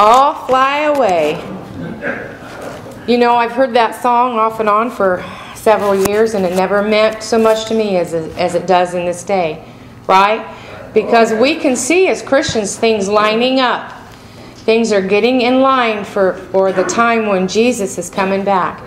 all fly away. You know, I've heard that song off and on for several years, and it never meant so much to me as it, as it does in this day, right? Because we can see as Christians things lining up. Things are getting in line for, for the time when Jesus is coming back.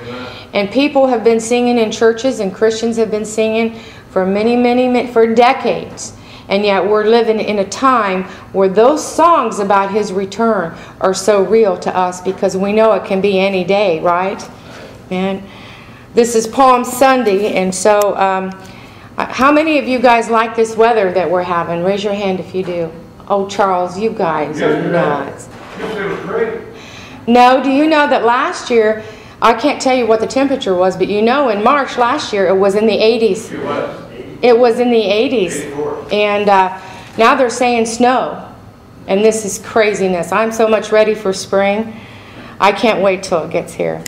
And people have been singing in churches, and Christians have been singing for many, many, for decades. And yet we're living in a time where those songs about his return are so real to us because we know it can be any day, right? And this is Palm Sunday, and so um, how many of you guys like this weather that we're having? Raise your hand if you do. Oh, Charles, you guys are nuts. No, do you know that last year, I can't tell you what the temperature was, but you know in March last year it was in the 80s. It was. In the 80s. And uh, now they're saying snow. And this is craziness. I'm so much ready for spring. I can't wait till it gets here.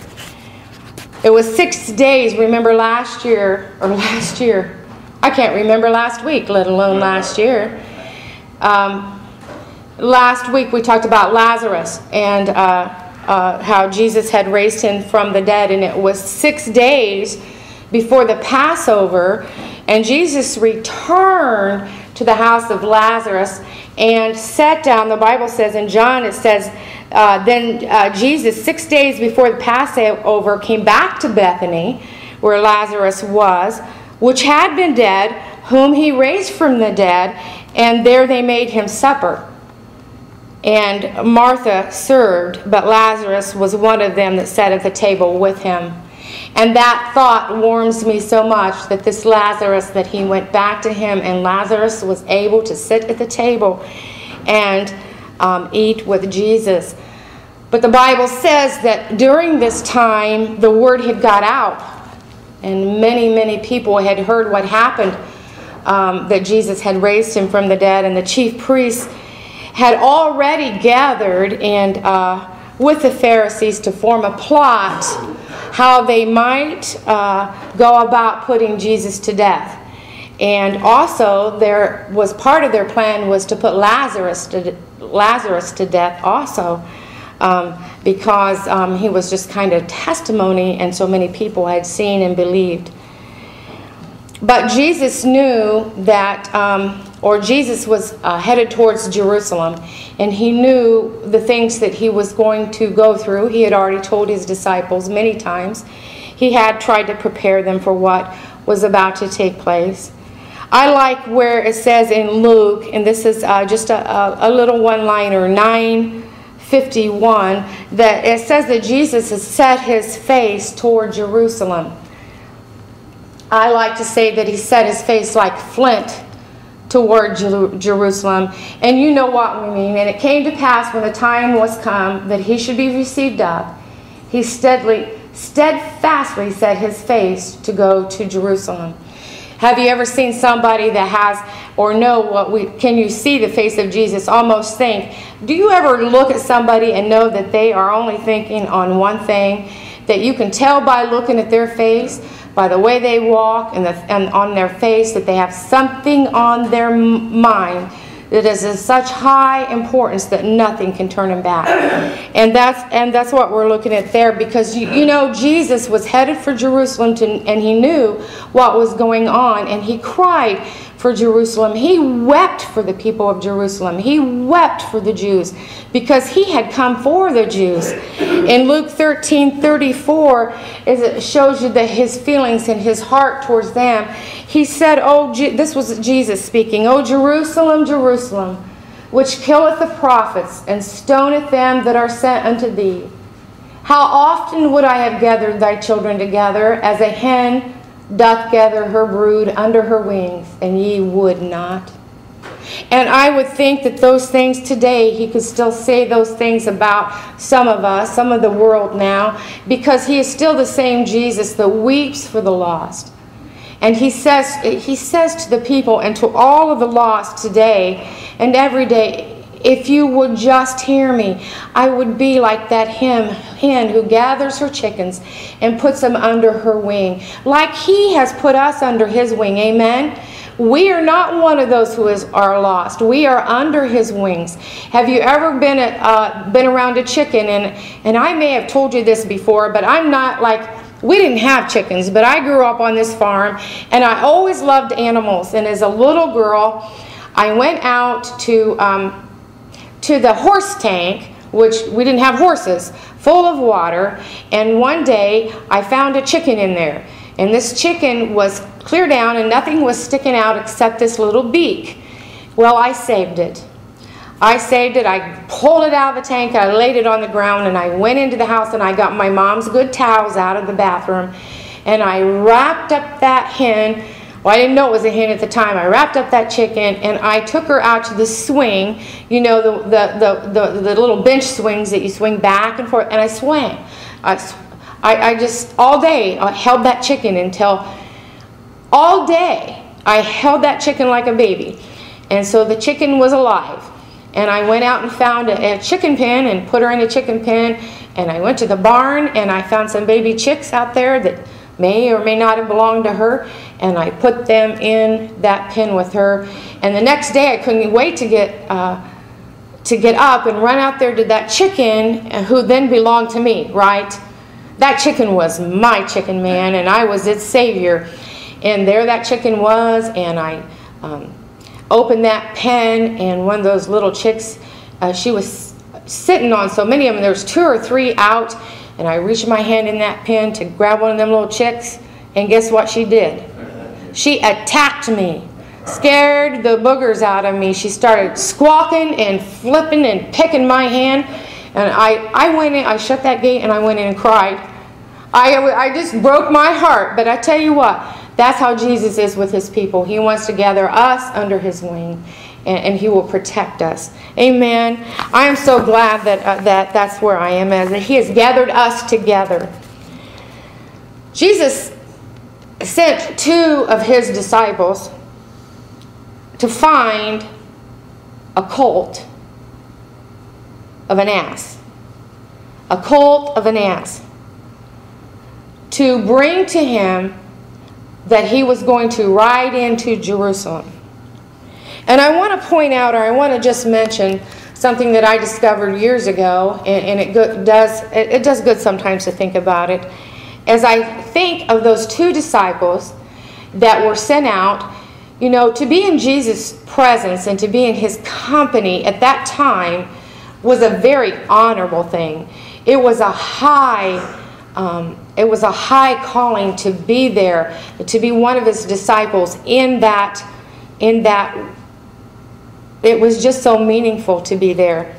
It was six days, remember last year, or last year. I can't remember last week, let alone last year. Um, last week we talked about Lazarus and uh, uh, how Jesus had raised him from the dead, and it was six days before the Passover, and Jesus returned to the house of Lazarus and sat down. The Bible says in John, it says, uh, then uh, Jesus, six days before the Passover, came back to Bethany, where Lazarus was, which had been dead, whom he raised from the dead, and there they made him supper. And Martha served, but Lazarus was one of them that sat at the table with him. And that thought warms me so much that this Lazarus, that he went back to him, and Lazarus was able to sit at the table and um, eat with Jesus. But the Bible says that during this time, the word had got out, and many, many people had heard what happened um, that Jesus had raised him from the dead, and the chief priests had already gathered and uh, with the Pharisees to form a plot how they might uh, go about putting Jesus to death. And also, there was part of their plan was to put Lazarus to, Lazarus to death also. Um, because um, he was just kind of testimony, and so many people had seen and believed. But Jesus knew that, um, or Jesus was uh, headed towards Jerusalem, and he knew the things that he was going to go through. He had already told his disciples many times. He had tried to prepare them for what was about to take place. I like where it says in Luke, and this is uh, just a, a, a little one liner, 951, that it says that Jesus has set his face toward Jerusalem. I like to say that he set his face like flint toward Jerusalem. And you know what we mean. And it came to pass when the time was come that he should be received up, he steadily, steadfastly set his face to go to Jerusalem. Have you ever seen somebody that has or know what we can you see the face of Jesus almost think do you ever look at somebody and know that they are only thinking on one thing that you can tell by looking at their face by the way they walk and, the, and on their face that they have something on their mind that is of such high importance that nothing can turn them back. And that's and that's what we're looking at there because you, you know Jesus was headed for Jerusalem to, and he knew what was going on and he cried for Jerusalem. He wept for the people of Jerusalem. He wept for the Jews because he had come for the Jews. In Luke 13 34, it shows you that his feelings and his heart towards them. He said, Oh, this was Jesus speaking, Oh, Jerusalem, Jerusalem, which killeth the prophets and stoneth them that are sent unto thee. How often would I have gathered thy children together as a hen doth gather her brood under her wings, and ye would not. And I would think that those things today, he could still say those things about some of us, some of the world now, because he is still the same Jesus that weeps for the lost. And he says, he says to the people and to all of the lost today and every day, if you would just hear me, I would be like that hen, who gathers her chickens and puts them under her wing, like he has put us under his wing. Amen. We are not one of those who is, are lost. We are under his wings. Have you ever been, at, uh, been around a chicken? And, and I may have told you this before, but I'm not like, we didn't have chickens, but I grew up on this farm and I always loved animals. And as a little girl, I went out to, um, to the horse tank, which we didn't have horses, full of water. And one day I found a chicken in there. And this chicken was clear down and nothing was sticking out except this little beak. Well, I saved it. I saved it. I pulled it out of the tank. I laid it on the ground and I went into the house and I got my mom's good towels out of the bathroom and I wrapped up that hen. Well, I didn't know it was a hen at the time. I wrapped up that chicken and I took her out to the swing, you know, the, the, the, the, the little bench swings that you swing back and forth, and I swam. I, I, I just, all day, I held that chicken until, all day, I held that chicken like a baby. And so the chicken was alive. And I went out and found a, a, chicken pen and put her in a chicken pen. And I went to the barn and I found some baby chicks out there that may or may not have belonged to her. And I put them in that pen with her. And the next day I couldn't wait to get, uh, to get up and run out there to that chicken who then belonged to me, right? That chicken was my chicken, man, and I was its savior. And there that chicken was, and I um, opened that pen, and one of those little chicks, uh, she was sitting on so many of them. There was two or three out, and I reached my hand in that pen to grab one of them little chicks, and guess what she did? She attacked me, scared the boogers out of me. She started squawking and flipping and picking my hand. And I, I went in, I shut that gate and I went in and cried. I, I just broke my heart. But I tell you what, that's how Jesus is with his people. He wants to gather us under his wing and, and he will protect us. Amen. I am so glad that, uh, that that's where I am as that he has gathered us together. Jesus sent two of his disciples to find a colt of an ass. A colt of an ass. To bring to him that he was going to ride into Jerusalem. And I want to point out, or I want to just mention, something that I discovered years ago, and, and it does it, it does good sometimes to think about it. As I think of those two disciples that were sent out, you know, to be in Jesus' presence and to be in his company at that time was a very honorable thing. It was a high, um, it was a high calling to be there, to be one of his disciples in that, in that. It was just so meaningful to be there.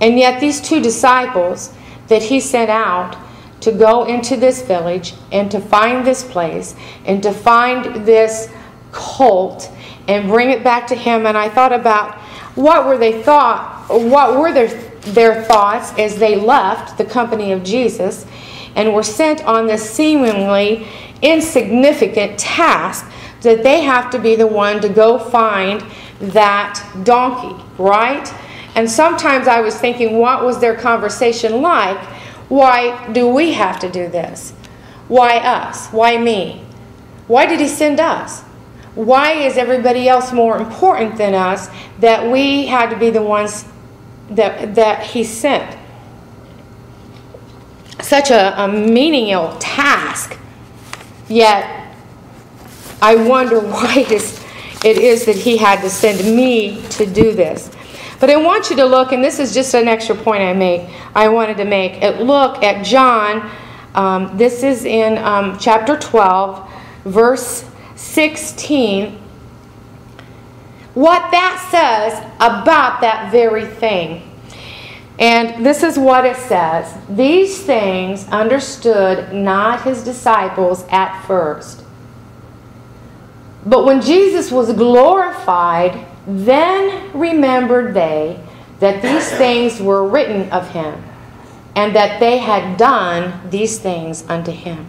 And yet these two disciples that he sent out to go into this village and to find this place and to find this cult and bring it back to him. And I thought about what were they thought, what were their, their thoughts as they left the company of Jesus and were sent on this seemingly insignificant task that they have to be the one to go find that donkey, right? And sometimes I was thinking, what was their conversation like? Why do we have to do this? Why us? Why me? Why did he send us? Why is everybody else more important than us that we had to be the ones that, that he sent? Such a, a menial task. Yet, I wonder why it is, it is that he had to send me to do this. But I want you to look, and this is just an extra point I make. I wanted to make. It, Look at John. Um, this is in um, chapter 12, verse 16, what that says about that very thing. And this is what it says These things understood not his disciples at first. But when Jesus was glorified, then remembered they that these things were written of him, and that they had done these things unto him.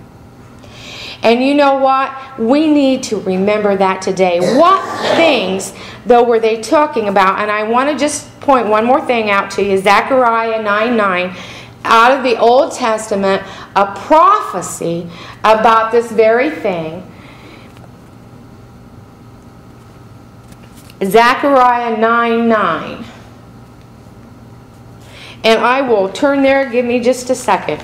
And you know what? We need to remember that today. What things, though, were they talking about? And I want to just point one more thing out to you Zechariah 9 9 out of the Old Testament, a prophecy about this very thing. Zechariah 9 9. And I will turn there, give me just a second.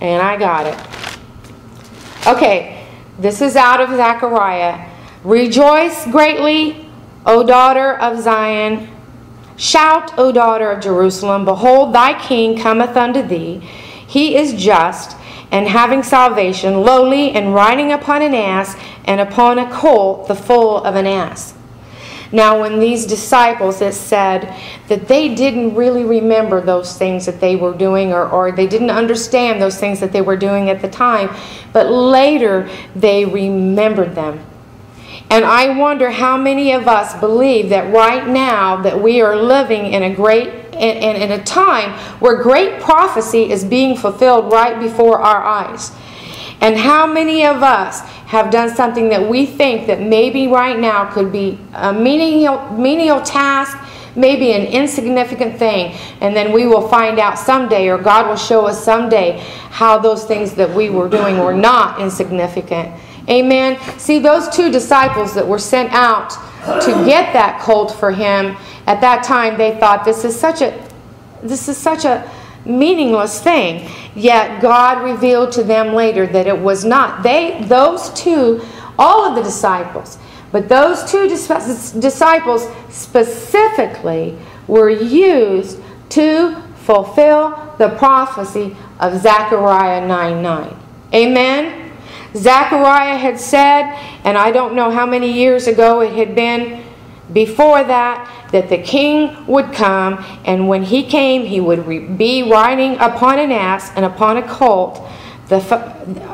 And I got it. Okay, this is out of Zechariah. Rejoice greatly, O daughter of Zion. Shout, O daughter of Jerusalem. Behold, thy king cometh unto thee. He is just and having salvation, lowly and riding upon an ass and upon a colt, the foal of an ass. Now, when these disciples, said that they didn't really remember those things that they were doing, or, or they didn't understand those things that they were doing at the time, but later they remembered them. And I wonder how many of us believe that right now that we are living in a great in, in, a time where great prophecy is being fulfilled right before our eyes. And how many of us have done something that we think that maybe right now could be a menial, menial task, maybe an insignificant thing, and then we will find out someday, or God will show us someday, how those things that we were doing were not insignificant. Amen. See, those two disciples that were sent out to get that colt for him, at that time they thought this is such a this is such a meaningless thing. Yet God revealed to them later that it was not. They, those two, all of the disciples, but those two disciples specifically were used to fulfill the prophecy of Zechariah 9 9. Amen? Zechariah had said, and I don't know how many years ago it had been before that, that the king would come, and when he came, he would be riding upon an ass and upon a colt, the,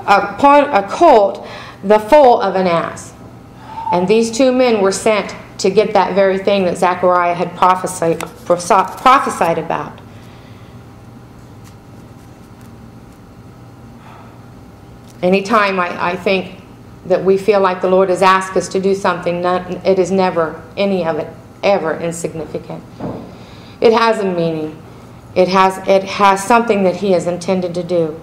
upon a colt, the foal of an ass. And these two men were sent to get that very thing that Zechariah had prophesied, prophesied about. Anytime I, I think that we feel like the Lord has asked us to do something, it is never, any of it, ever insignificant. It has a meaning. It has, it has something that He has intended to do.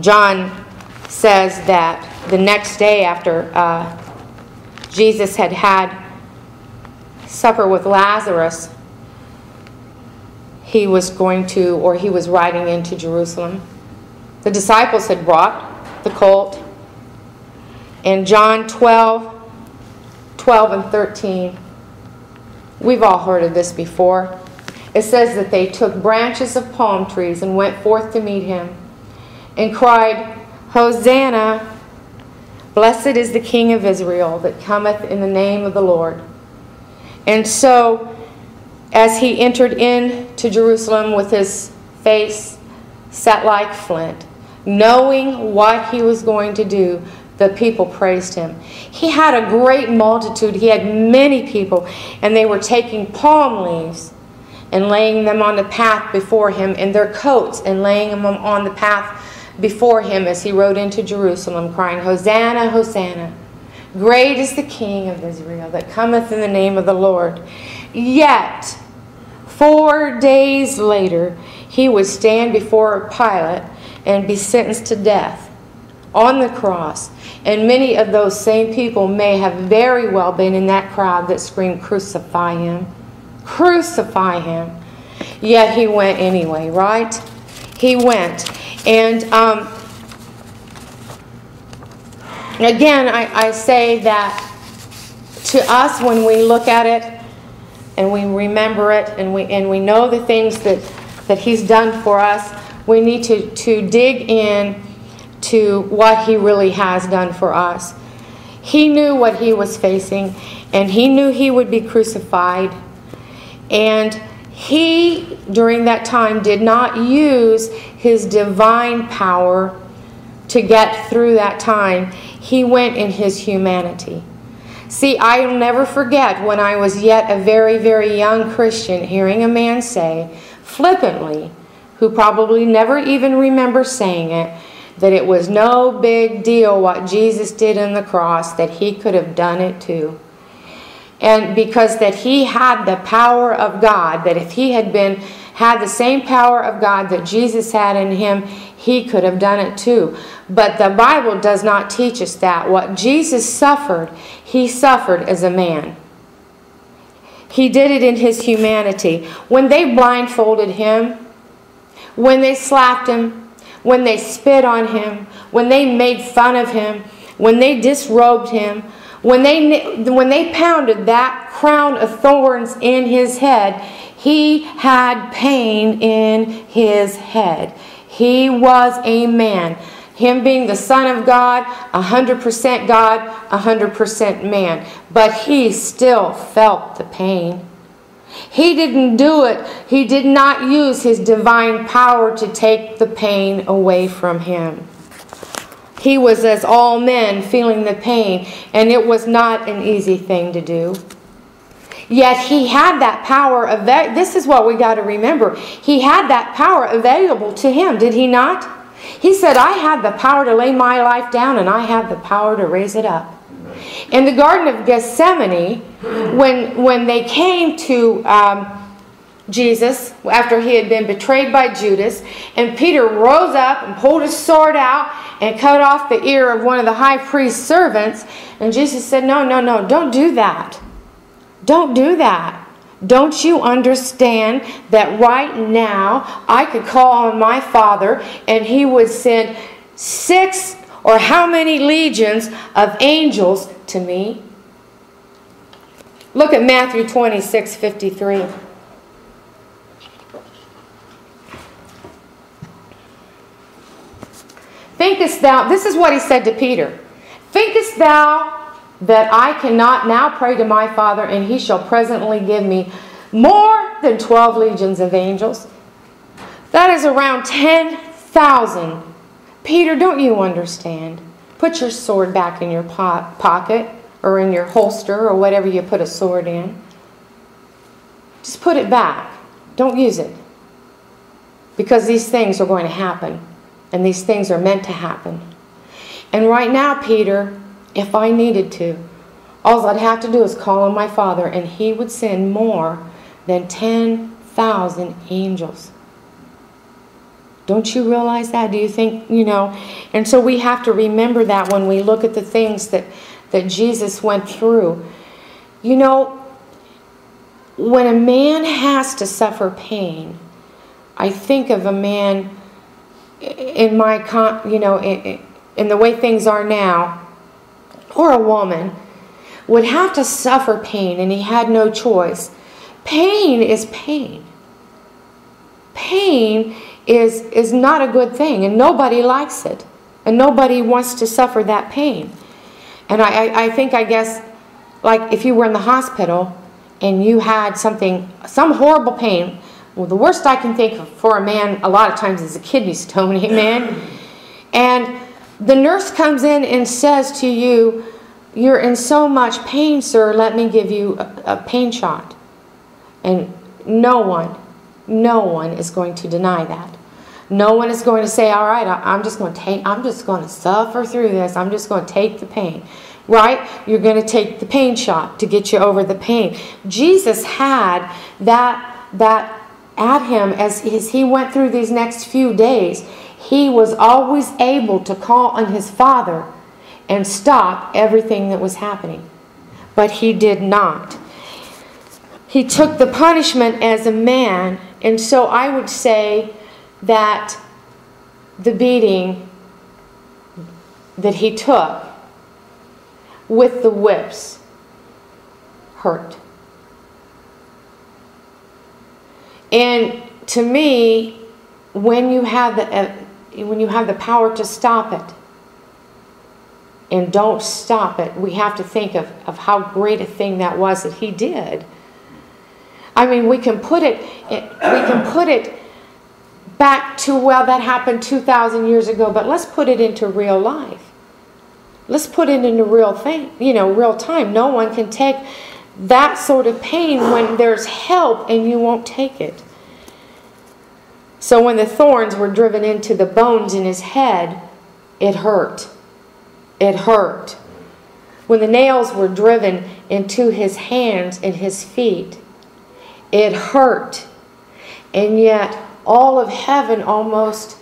John says that the next day after uh, Jesus had had supper with Lazarus, he was going to, or he was riding into Jerusalem. The disciples had brought the colt. In John 12, 12 and 13, we've all heard of this before. It says that they took branches of palm trees and went forth to meet him and cried, Hosanna! Blessed is the King of Israel that cometh in the name of the Lord. And so, as he entered into Jerusalem with his face set like flint, knowing what he was going to do, the people praised him. He had a great multitude. He had many people, and they were taking palm leaves and laying them on the path before him in their coats and laying them on the path before him as he rode into Jerusalem, crying, Hosanna, Hosanna. Great is the King of Israel that cometh in the name of the Lord. Yet, four days later, he would stand before Pilate and be sentenced to death on the cross. And many of those same people may have very well been in that crowd that screamed, Crucify him! Crucify him! Yet he went anyway, right? He went. And um, again, I, I say that to us when we look at it and we remember it and we, and we know the things that, that he's done for us, we need to, to dig in to what he really has done for us. He knew what he was facing, and he knew he would be crucified. And he, during that time, did not use his divine power to get through that time. He went in his humanity. See, I'll never forget when I was yet a very, very young Christian hearing a man say flippantly, who probably never even remembers saying it, that it was no big deal what Jesus did on the cross, that he could have done it too. And because that he had the power of God, that if he had been had the same power of God that Jesus had in him, he could have done it too. But the Bible does not teach us that. What Jesus suffered, he suffered as a man. He did it in his humanity. When they blindfolded him, when they slapped him, when they spit on him, when they made fun of him, when they disrobed him, when they, when they pounded that crown of thorns in his head, he had pain in his head. He was a man. Him being the Son of God, 100% God, 100% man. But he still felt the pain. He didn't do it. He did not use his divine power to take the pain away from him. He was as all men feeling the pain, and it was not an easy thing to do. Yet he had that power. This is what we got to remember. He had that power available to him, did he not? He said, I have the power to lay my life down, and I have the power to raise it up. In the Garden of Gethsemane, when, when they came to um, Jesus after he had been betrayed by Judas. And Peter rose up and pulled his sword out and cut off the ear of one of the high priest's servants. And Jesus said, No, no, no, don't do that. Don't do that. Don't you understand that right now I could call on my Father and he would send six or how many legions of angels to me? Look at Matthew 26 53. Thinkest thou, this is what he said to Peter, Thinkest thou that I cannot now pray to my Father, and he shall presently give me more than 12 legions of angels? That is around 10,000. Peter, don't you understand? Put your sword back in your po pocket or in your holster or whatever you put a sword in. Just put it back. Don't use it. Because these things are going to happen. And these things are meant to happen. And right now, Peter, if I needed to, all I'd have to do is call on my Father, and He would send more than 10,000 angels. Don't you realize that? Do you think, you know? And so we have to remember that when we look at the things that, that Jesus went through. You know, when a man has to suffer pain, I think of a man in my, con, you know, in, in the way things are now, or a woman, would have to suffer pain and he had no choice. Pain is pain. Pain is, is not a good thing and nobody likes it. And nobody wants to suffer that pain. And I, I, I think, I guess, like if you were in the hospital and you had something, some horrible pain, well, the worst I can think of for a man a lot of times is a kidney stone, amen? And the nurse comes in and says to you, You're in so much pain, sir, let me give you a, a pain shot. And no one, no one is going to deny that. No one is going to say, all right, I'm just going to take, I'm just going to suffer through this. I'm just going to take the pain. Right? You're going to take the pain shot to get you over the pain. Jesus had that, that at him as, as he went through these next few days, he was always able to call on his Father and stop everything that was happening. But he did not. He took the punishment as a man, and so I would say that the beating that he took with the whips hurt. And to me, when you have the uh, when you have the power to stop it and don't stop it, we have to think of, of how great a thing that was that he did. I mean, we can put it, it we can put it back to well that happened 2000 years ago, but let's put it into real life. Let's put it into real thing, you know, real time. No one can take that sort of pain when there's help and you won't take it. So when the thorns were driven into the bones in his head, it hurt. It hurt. When the nails were driven into his hands and his feet, it hurt. And yet, all of heaven almost,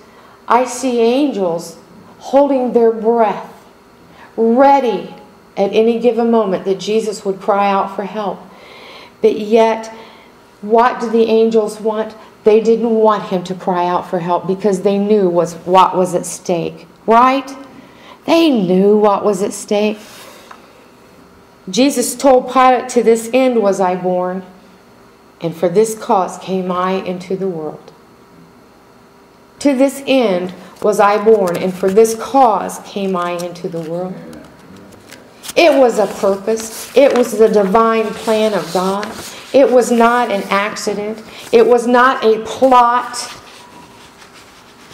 I see angels holding their breath, ready at any given moment that Jesus would cry out for help. But yet, what do the angels want? They didn't want him to cry out for help because they knew was what was at stake, right? They knew what was at stake. Jesus told Pilate, To this end was I born, and for this cause came I into the world. To this end was I born, and for this cause came I into the world. It was a purpose, it was the divine plan of God. It was not an accident, it was not a plot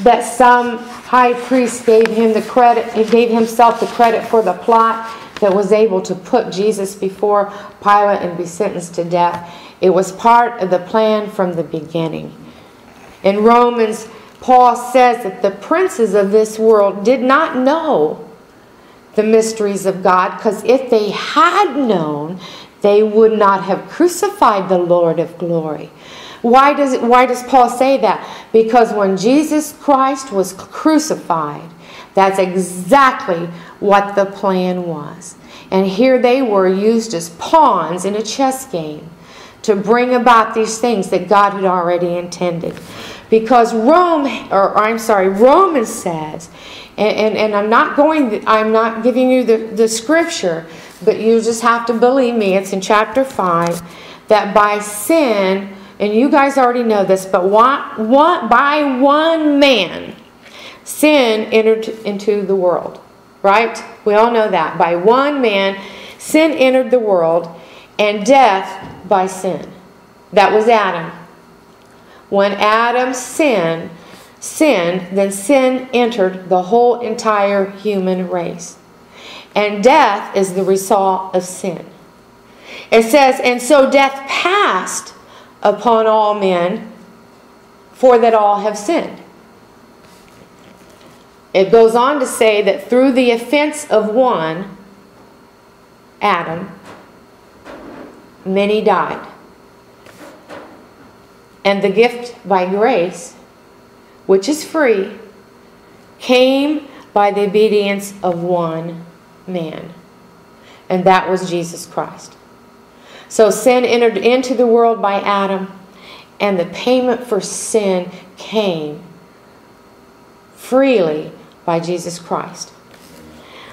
that some high priest gave him the credit, he gave himself the credit for the plot that was able to put Jesus before Pilate and be sentenced to death. It was part of the plan from the beginning. In Romans, Paul says that the princes of this world did not know the mysteries of God because if they had known, they would not have crucified the Lord of glory. Why does, it, why does Paul say that? Because when Jesus Christ was crucified, that's exactly what the plan was. And here they were used as pawns in a chess game to bring about these things that God had already intended. Because Rome, or, I'm sorry, Romans says, and, and, and, I'm not going, I'm not giving you the, the scripture, but you just have to believe me. It's in chapter 5 that by sin, and you guys already know this, but one, one, by one man, sin entered into the world. Right? We all know that. By one man, sin entered the world, and death by sin. That was Adam. When Adam sinned, sinned, then sin entered the whole entire human race. And death is the result of sin. It says, And so death passed upon all men, for that all have sinned. It goes on to say that through the offense of one, Adam, many died. And the gift by grace, which is free, came by the obedience of one man. And that was Jesus Christ. So sin entered into the world by Adam, and the payment for sin came freely by Jesus Christ.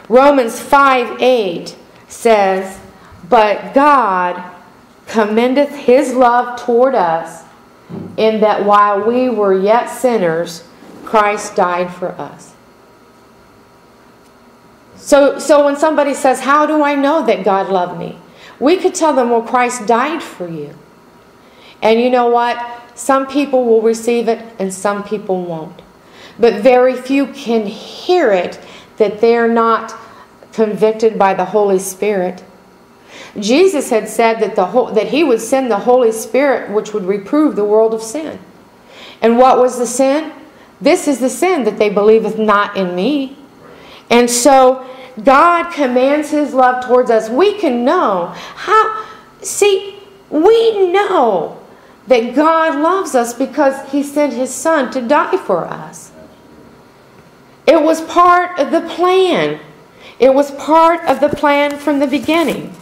Romans 5 8 says, But God commendeth his love toward us, in that while we were yet sinners, Christ died for us. So, so when somebody says, How do I know that God loved me? We could tell them, Well, Christ died for you. And you know what? Some people will receive it and some people won't but very few can hear it that they're not convicted by the Holy Spirit. Jesus had said that, the whole, that he would send the Holy Spirit, which would reprove the world of sin. And what was the sin? This is the sin that they believeth not in me. And so God commands his love towards us. We can know how, see, we know that God loves us because he sent his son to die for us. It was part of the plan. It was part of the plan from the beginning.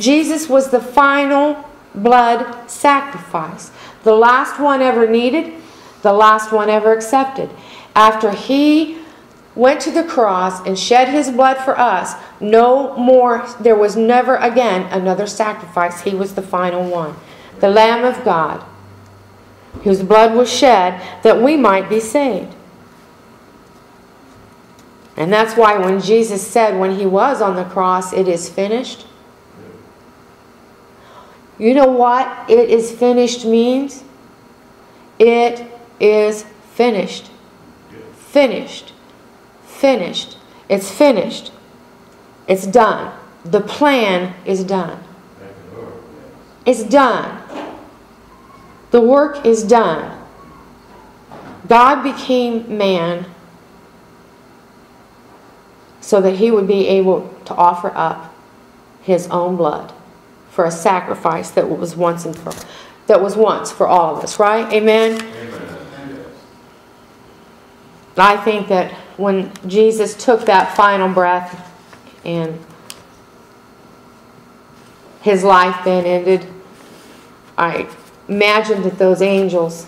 Jesus was the final blood sacrifice, the last one ever needed, the last one ever accepted. After he went to the cross and shed his blood for us, no more, there was never again another sacrifice. He was the final one. The Lamb of God, whose blood was shed that we might be saved. And that's why when Jesus said, when he was on the cross, it is finished. You know what it is finished means? It is finished. Finished. Finished. It's finished. It's done. The plan is done. It's done. The work is done. God became man so that he would be able to offer up his own blood for a sacrifice that was once and for that was once for all of us, right? Amen? Amen. I think that when Jesus took that final breath and his life then ended, I imagine that those angels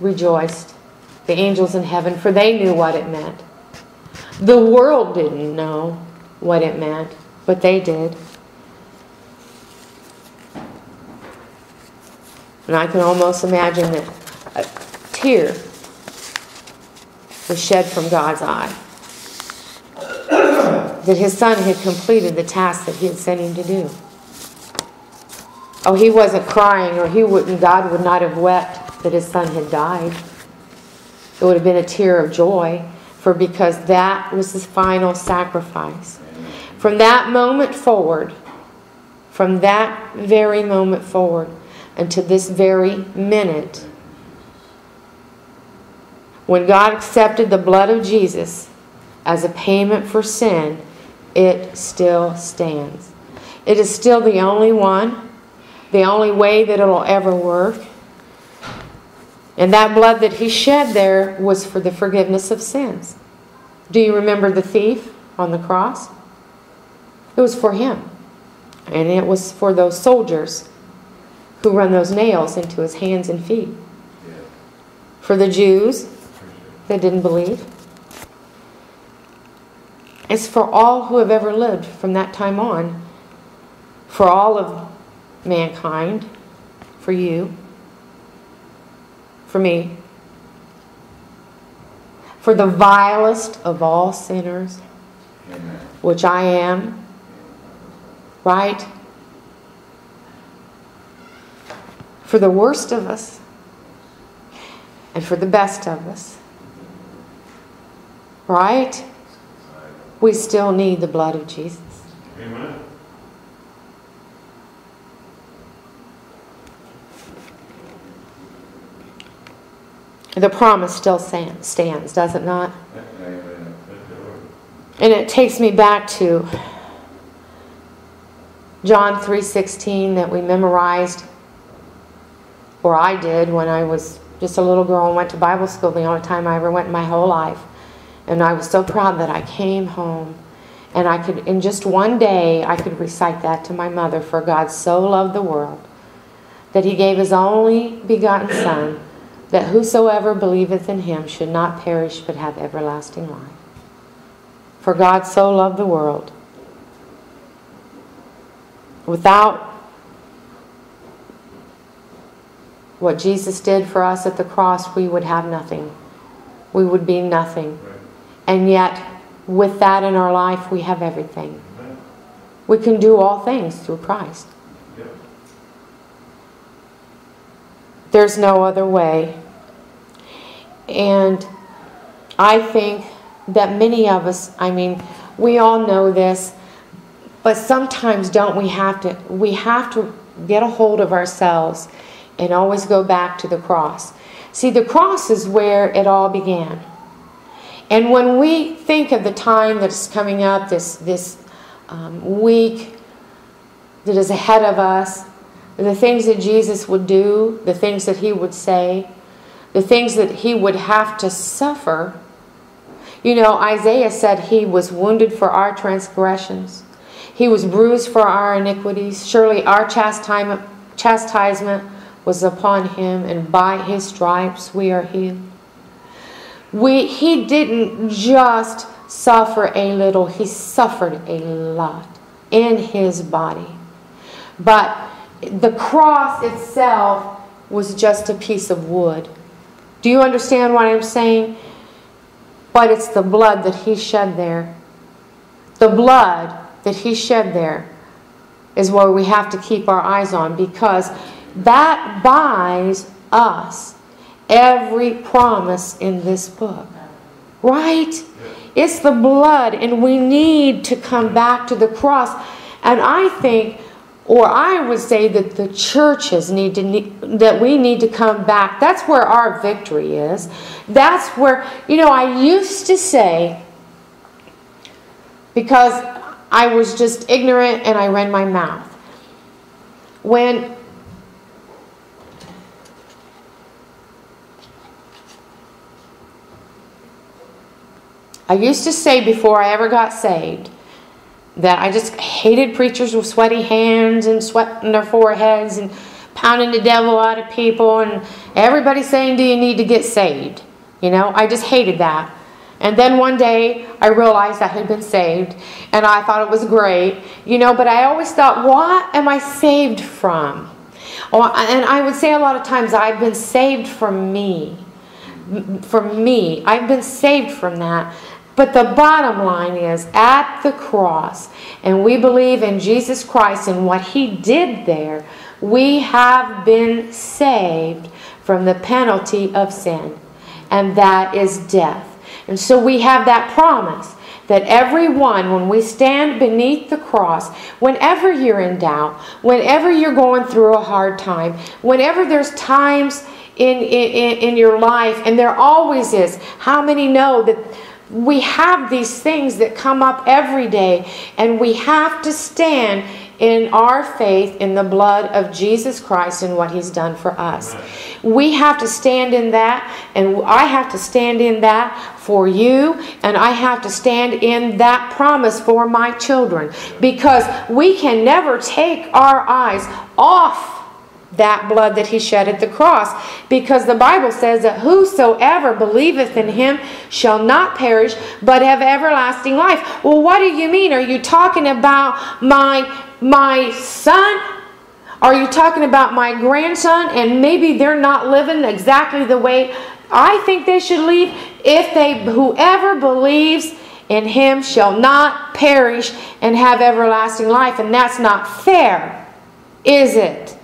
rejoiced, the angels in heaven, for they knew what it meant. The world didn't know what it meant, but they did. And I can almost imagine that a tear was shed from God's eye. That his son had completed the task that he had sent him to do. Oh, he wasn't crying, or he wouldn't, God would not have wept that his son had died. It would have been a tear of joy, for because that was his final sacrifice. From that moment forward, from that very moment forward, until this very minute, when God accepted the blood of Jesus as a payment for sin, it still stands. It is still the only one the only way that it'll ever work. And that blood that he shed there was for the forgiveness of sins. Do you remember the thief on the cross? It was for him. And it was for those soldiers who run those nails into his hands and feet. For the Jews that didn't believe. It's for all who have ever lived from that time on. For all of mankind, for you, for me, for the vilest of all sinners, which I am, right? For the worst of us, and for the best of us, right? We still need the blood of Jesus. Amen. The promise still stands, does it not? And it takes me back to John 3:16 that we memorized or I did when I was just a little girl and went to Bible school the only time I ever went in my whole life. And I was so proud that I came home and I could in just one day I could recite that to my mother for God so loved the world that he gave his only begotten son that whosoever believeth in him should not perish but have everlasting life. For God so loved the world. Without what Jesus did for us at the cross, we would have nothing. We would be nothing. And yet, with that in our life, we have everything. We can do all things through Christ. There's no other way. And I think that many of us, I mean, we all know this, but sometimes don't we have to we have to get a hold of ourselves and always go back to the cross. See, the cross is where it all began. And when we think of the time that's coming up, this this um, week that is ahead of us, the things that Jesus would do, the things that he would say, the things that he would have to suffer. You know, Isaiah said he was wounded for our transgressions, he was bruised for our iniquities. Surely our chastisement, chastisement was upon him, and by his stripes we are healed. We, he didn't just suffer a little, he suffered a lot in his body. But the cross itself was just a piece of wood. Do you understand what I'm saying? But it's the blood that he shed there. The blood that he shed there is where we have to keep our eyes on because that buys us every promise in this book. Right? It's the blood, and we need to come back to the cross. And I think or I would say that the churches need to need, that we need to come back. That's where our victory is. That's where you know I used to say because I was just ignorant and I ran my mouth. When I used to say before I ever got saved that I just hated preachers with sweaty hands and sweat in their foreheads and pounding the devil out of people and everybody saying, Do you need to get saved? You know, I just hated that. And then one day I realized I had been saved and I thought it was great, you know, but I always thought, what am I saved from? Oh, and I would say a lot of times, I've been saved from me. From me. I've been saved from that. But the bottom line is at the cross, and we believe in Jesus Christ and what He did there, we have been saved from the penalty of sin, and that is death. And so we have that promise that everyone, when we stand beneath the cross, whenever you're in doubt, whenever you're going through a hard time, whenever there's times in, in, in your life, and there always is, how many know that we have these things that come up every day, and we have to stand in our faith in the blood of Jesus Christ and what He's done for us. We have to stand in that, and I have to stand in that for you, and I have to stand in that promise for my children because we can never take our eyes off that blood that he shed at the cross because the bible says that whosoever believeth in him shall not perish but have everlasting life well what do you mean are you talking about my my son? Are you talking about my grandson and maybe they're not living exactly the way I think they should live? If they whoever believes in him shall not perish and have everlasting life and that's not fair. Is it?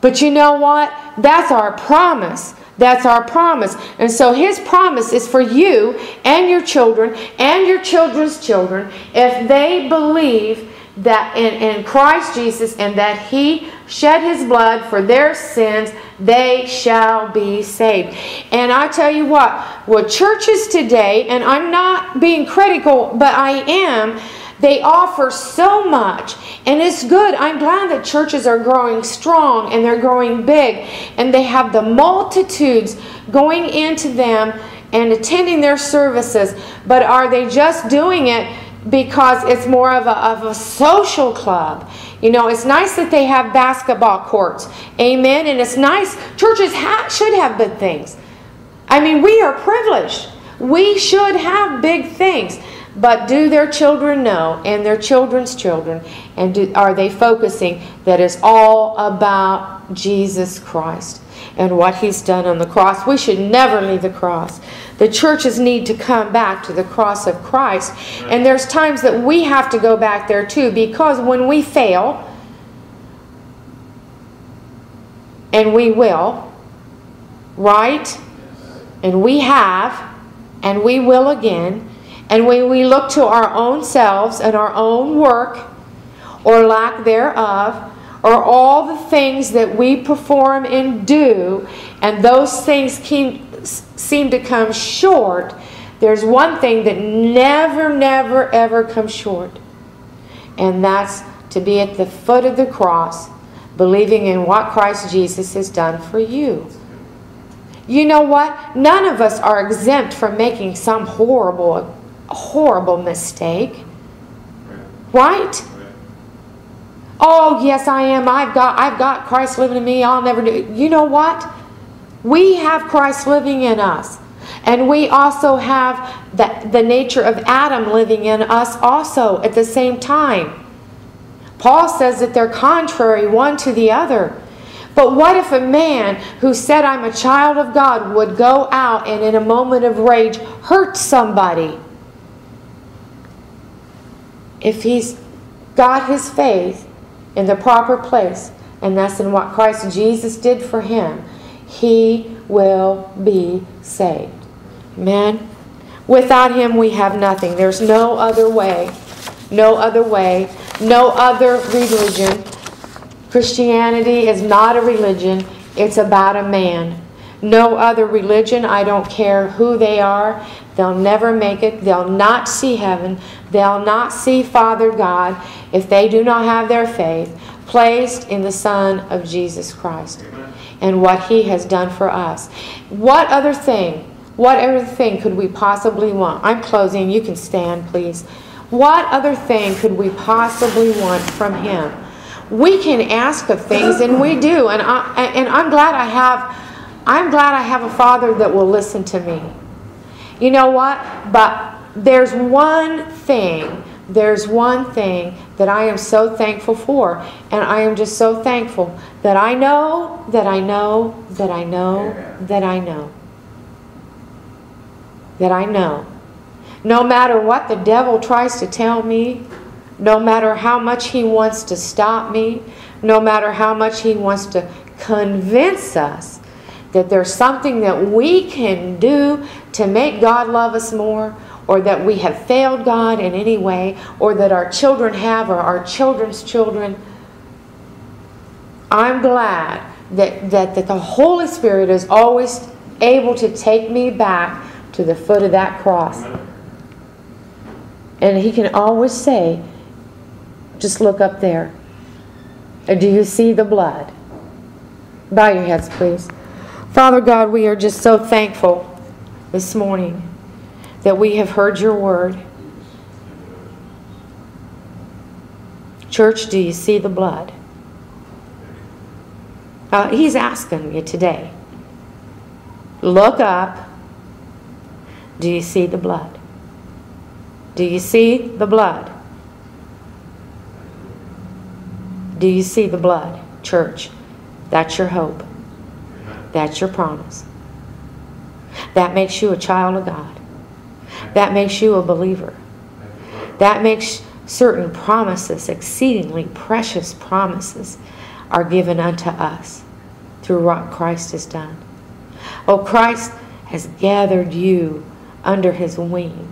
But you know what? That's our promise. That's our promise. And so his promise is for you and your children and your children's children if they believe that in, in Christ Jesus and that he shed his blood for their sins, they shall be saved. And I tell you what, well, churches today, and I'm not being critical, but I am, they offer so much. And it's good. I'm glad that churches are growing strong and they're growing big. And they have the multitudes going into them and attending their services. But are they just doing it? because it's more of a, of a social club. You know, it's nice that they have basketball courts. Amen. And it's nice. Churches ha- should have big things. I mean, we are privileged. We should have big things. But do their children know, and their children's children, and do, are they focusing that it's all about Jesus Christ and what He's done on the cross? We should never leave the cross. The churches need to come back to the cross of Christ. And there's times that we have to go back there too because when we fail, and we will, right? And we have, and we will again. And when we look to our own selves and our own work or lack thereof, or all the things that we perform and do, and those things keep seem to come short, there's one thing that never, never, ever comes short. And that's to be at the foot of the cross, believing in what Christ Jesus has done for you. You know what? None of us are exempt from making some horrible, horrible mistake. Right? Oh, oh, yes, I am. I've got I've got Christ living in me. I'll never do. You know what? We have Christ living in us. And we also have the, the nature of Adam living in us also at the same time. Paul says that they're contrary one to the other. But what if a man who said, I'm a child of God, would go out and in a moment of rage hurt somebody? If he's got his faith in the proper place, and that's in what Christ Jesus did for him, he will be saved. Amen. Without him, we have nothing. There's no other way. No other way. No other religion. Christianity is not a religion, it's about a man. No other religion, I don't care who they are, they'll never make it. They'll not see heaven. They'll not see Father God if they do not have their faith placed in the Son of Jesus Christ. Amen and what He has done for us. What other thing What other thing could we possibly want? I'm closing. You can stand, please. What other thing could we possibly want from Him? We can ask of things, and we do. And I and I'm glad I have. I'm glad I have a Father that will listen to me. You know what? But there's one thing. There's one thing that I am so thankful for, and I am just so thankful that I know, that I know, that I know, that I know, that I know. No matter what the devil tries to tell me, no matter how much he wants to stop me, no matter how much he wants to convince us that there's something that we can do to make God love us more, or that we have failed God in any way, or that our children have, or our children's children. I'm glad that, that, that the Holy Spirit is always able to take me back to the foot of that cross. And He can always say, just look up there. Do you see the blood? Bow your heads, please. Father God, we are just so thankful this morning that we have heard your word. Church, do you see the blood? Uh, he's asking you today. Look up. Do you see the blood? Do you see the blood? Do you see the blood, church? That's your hope. That's your promise. That makes you a child of God. That makes you a believer. That makes certain promises, exceedingly precious promises, are given unto us through what Christ has done. Oh, Christ has gathered you under his wing,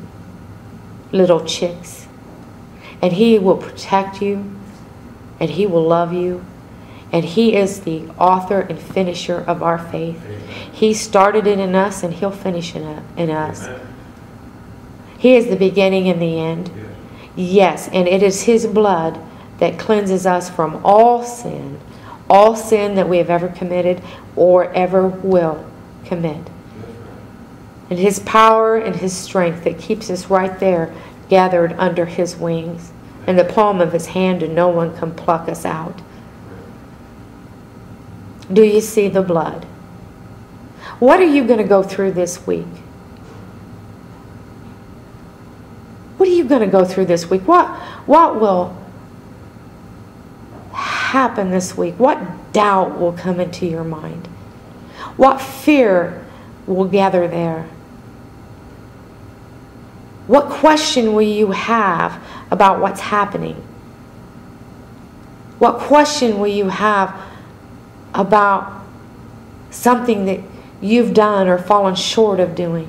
little chicks. And he will protect you, and he will love you, and he is the author and finisher of our faith. He started it in us, and he'll finish it in us. He is the beginning and the end. Yes, and it is his blood that cleanses us from all sin, all sin that we have ever committed or ever will commit. And his power and his strength that keeps us right there, gathered under his wings, in the palm of his hand, and no one can pluck us out. Do you see the blood? What are you going to go through this week? What are you going to go through this week? What, what will happen this week? What doubt will come into your mind? What fear will gather there? What question will you have about what's happening? What question will you have about something that you've done or fallen short of doing?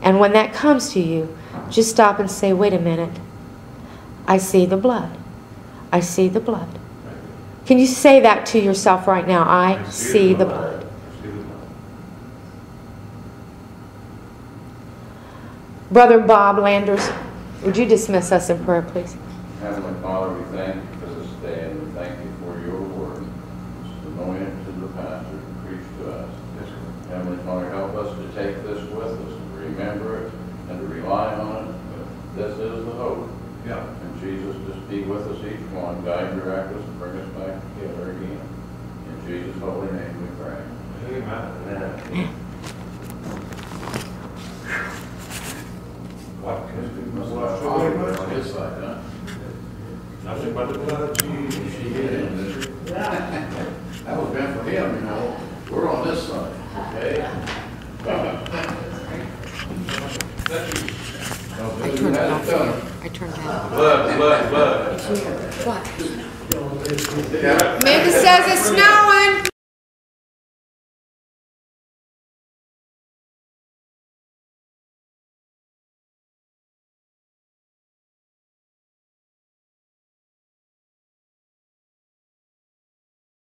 And when that comes to you, just stop and say, wait a minute. I see the blood. I see the blood. Can you say that to yourself right now? I, see, the blood. Brother Bob Landers, would you dismiss us in prayer, please? Heavenly Father, we thank you for this day and we thank you for your word. It's anointed to the pastor to preach to us. Heavenly Father, help us to take this with us, to remember it, and to rely on it. This is the hope. Yeah. And Jesus, just be with us each one, guide, direct us, and bring us back together again. In Jesus' holy name we pray. Amen. What can we Must do? have followed on his side, huh? Nothing but the blood of Jesus. She did. That was meant for him, you know. We're on this side, okay? I turned it turned. Blood, blood, blood. What? Amanda says it's snowing.